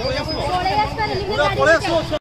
por eso. Por eso